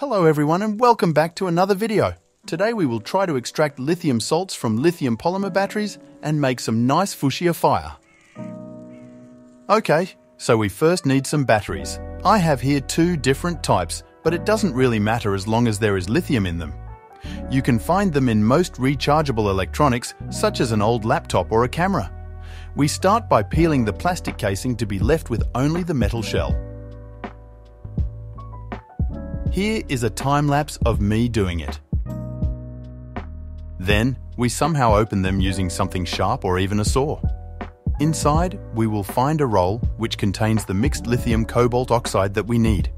Hello everyone and welcome back to another video. Today we will try to extract lithium salts from lithium polymer batteries and make some nice fuchsia fire. Okay, so we first need some batteries. I have here two different types, but it doesn't really matter as long as there is lithium in them. You can find them in most rechargeable electronics, such as an old laptop or a camera. We start by peeling the plastic casing to be left with only the metal shell. Here is a time lapse of me doing it. Then, we somehow open them using something sharp or even a saw. Inside, we will find a roll which contains the mixed lithium cobalt oxide that we need.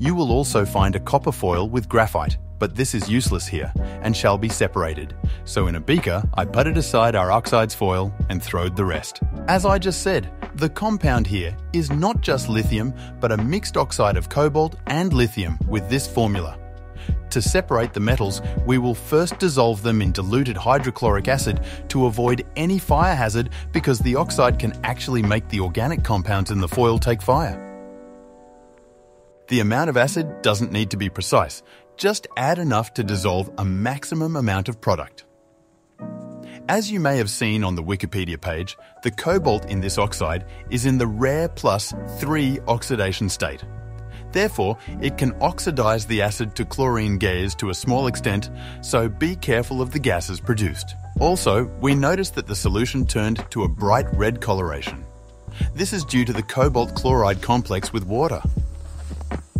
You will also find a copper foil with graphite, but this is useless here and shall be separated. So in a beaker, I putted aside our oxides foil and throwed the rest. As I just said, the compound here is not just lithium, but a mixed oxide of cobalt and lithium with this formula. To separate the metals, we will first dissolve them in diluted hydrochloric acid to avoid any fire hazard because the oxide can actually make the organic compounds in the foil take fire. The amount of acid doesn't need to be precise, just add enough to dissolve a maximum amount of product. As you may have seen on the Wikipedia page, the cobalt in this oxide is in the rare plus 3 oxidation state. Therefore, it can oxidize the acid to chlorine gas to a small extent, so be careful of the gases produced. Also, we noticed that the solution turned to a bright red coloration. This is due to the cobalt chloride complex with water.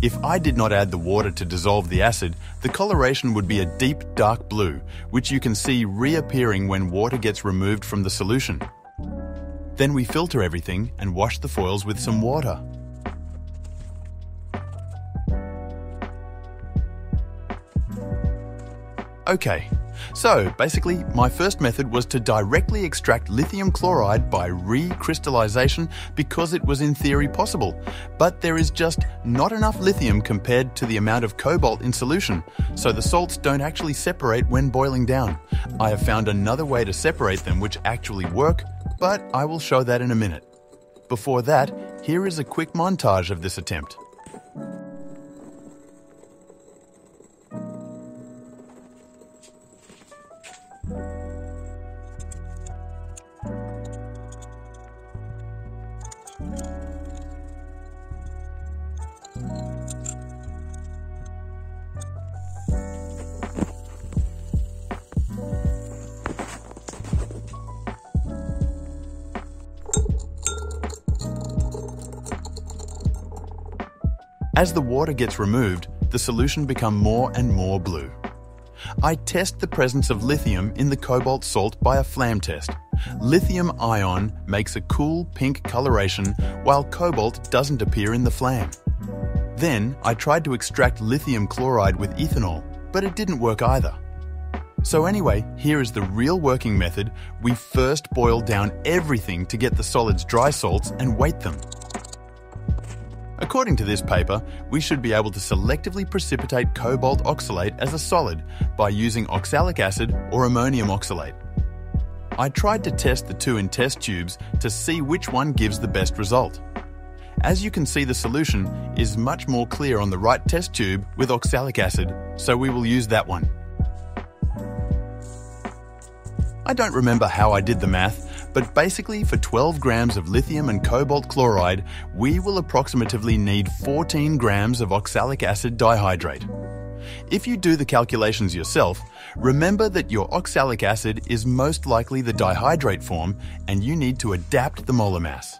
If I did not add the water to dissolve the acid, the coloration would be a deep dark blue, which you can see reappearing when water gets removed from the solution. Then we filter everything and wash the foils with some water. Okay, so basically my first method was to directly extract lithium chloride by recrystallization because it was in theory possible, but there is just not enough lithium compared to the amount of cobalt in solution, so the salts don't actually separate when boiling down. I have found another way to separate them which actually work, but I will show that in a minute. Before that, here is a quick montage of this attempt. As the water gets removed, the solution becomes more and more blue. I test the presence of lithium in the cobalt salt by a flam test. Lithium ion makes a cool pink coloration while cobalt doesn't appear in the flam. Then I tried to extract lithium chloride with ethanol, but it didn't work either. So anyway, here is the real working method. We first boil down everything to get the solids dry salts and weight them. According to this paper, we should be able to selectively precipitate cobalt oxalate as a solid by using oxalic acid or ammonium oxalate. I tried to test the two in test tubes to see which one gives the best result. As you can see the solution is much more clear on the right test tube with oxalic acid, so we will use that one. I don't remember how I did the math, but basically, for 12 grams of lithium and cobalt chloride, we will approximately need 14 grams of oxalic acid dihydrate. If you do the calculations yourself, remember that your oxalic acid is most likely the dihydrate form and you need to adapt the molar mass.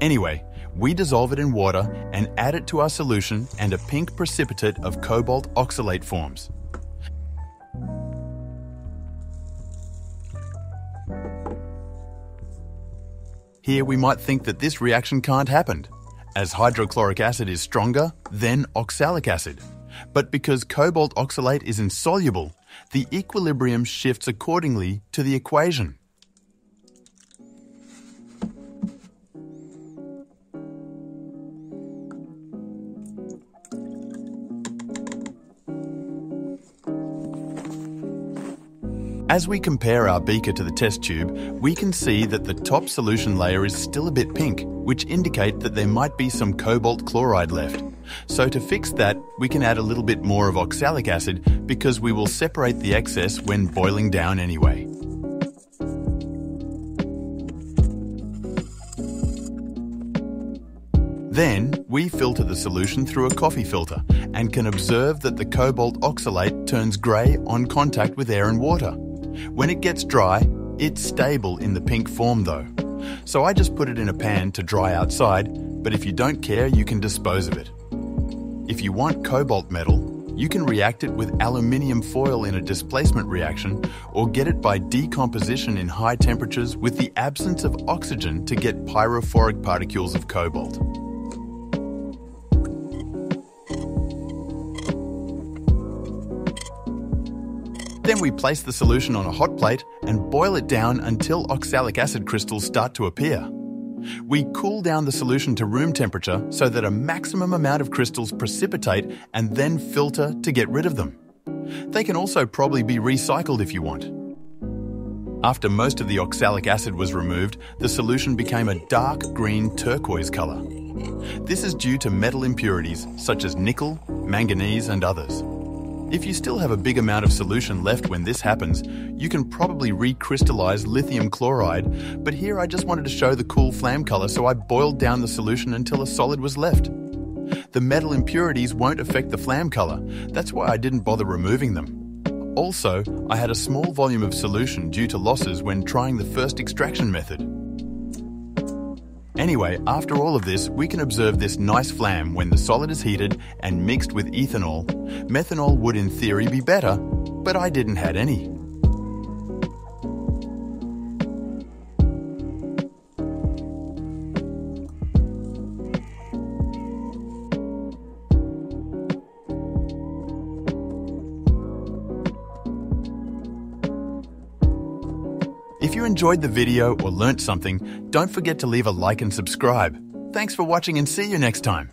Anyway, we dissolve it in water and add it to our solution and a pink precipitate of cobalt oxalate forms. Here we might think that this reaction can't happen, as hydrochloric acid is stronger than oxalic acid. But because cobalt oxalate is insoluble, the equilibrium shifts accordingly to the equation. As we compare our beaker to the test tube, we can see that the top solution layer is still a bit pink, which indicate that there might be some cobalt chloride left. So to fix that, we can add a little bit more of oxalic acid because we will separate the excess when boiling down anyway. Then, we filter the solution through a coffee filter and can observe that the cobalt oxalate turns grey on contact with air and water. When it gets dry, it's stable in the pink form though. So I just put it in a pan to dry outside, but if you don't care, you can dispose of it. If you want cobalt metal, you can react it with aluminium foil in a displacement reaction or get it by decomposition in high temperatures with the absence of oxygen to get pyrophoric particles of cobalt. Then we place the solution on a hot plate and boil it down until oxalic acid crystals start to appear. We cool down the solution to room temperature so that a maximum amount of crystals precipitate and then filter to get rid of them. They can also probably be recycled if you want. After most of the oxalic acid was removed, the solution became a dark green turquoise colour. This is due to metal impurities such as nickel, manganese and others. If you still have a big amount of solution left when this happens, you can probably recrystallize lithium chloride, but here I just wanted to show the cool flame color so I boiled down the solution until a solid was left. The metal impurities won't affect the flame color, that's why I didn't bother removing them. Also, I had a small volume of solution due to losses when trying the first extraction method. Anyway, after all of this, we can observe this nice flam when the solid is heated and mixed with ethanol. Methanol would in theory be better, but I didn't had any. If you enjoyed the video or learnt something, don't forget to leave a like and subscribe. Thanks for watching and see you next time.